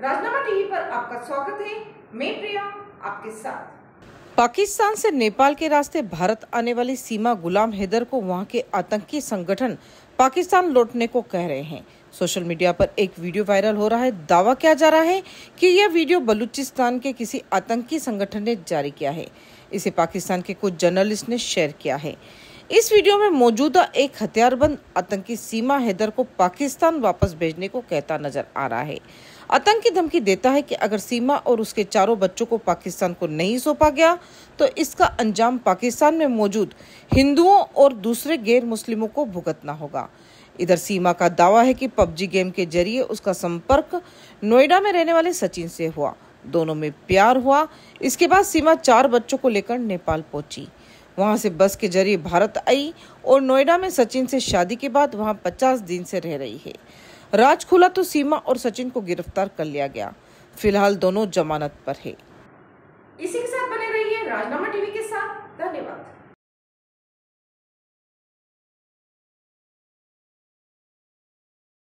राजनामा TV पर आपका स्वागत है। मैं प्रिया, आपके साथ। पाकिस्तान से नेपाल के रास्ते भारत आने वाली सीमा गुलाम हैदर को वहाँ के आतंकी संगठन पाकिस्तान लौटने को कह रहे हैं। सोशल मीडिया पर एक वीडियो वायरल हो रहा है। दावा किया जा रहा है कि यह वीडियो बलूचिस्तान के किसी आतंकी संगठन ने जारी किया है। इसे पाकिस्तान के कुछ जर्नलिस्ट ने शेयर किया है। इस वीडियो में मौजूदा एक हथियारबंद आतंकी सीमा हैदर को पाकिस्तान वापस भेजने को कहता नज़र आ रहा है। आतंकी धमकी देता है कि अगर सीमा और उसके चारों बच्चों को पाकिस्तान को नहीं सौंपा गया तो इसका अंजाम पाकिस्तान में मौजूद हिंदुओं और दूसरे गैर मुस्लिमों को भुगतना होगा। इधर सीमा का दावा है कि पबजी गेम के ज़रिए उसका संपर्क नोएडा में रहने वाले सचिन से हुआ। दोनों में प्यार हुआ। इसके बाद सीमा चार बच्चों को लेकर नेपाल पहुँची। वहाँ से बस के ज़रिए भारत आई और नोएडा में सचिन से शादी के बाद वहाँ 50 दिन से रह रही है। राज खुला तो सीमा और सचिन को गिरफ़्तार कर लिया गया। फ़िलहाल दोनों जमानत पर है। इसी के साथ बने रहिए राजनामा टीवी के साथ। धन्यवाद।